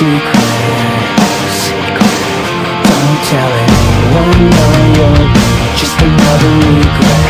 secret, secret Don't tell anyone, no, you're just another regret.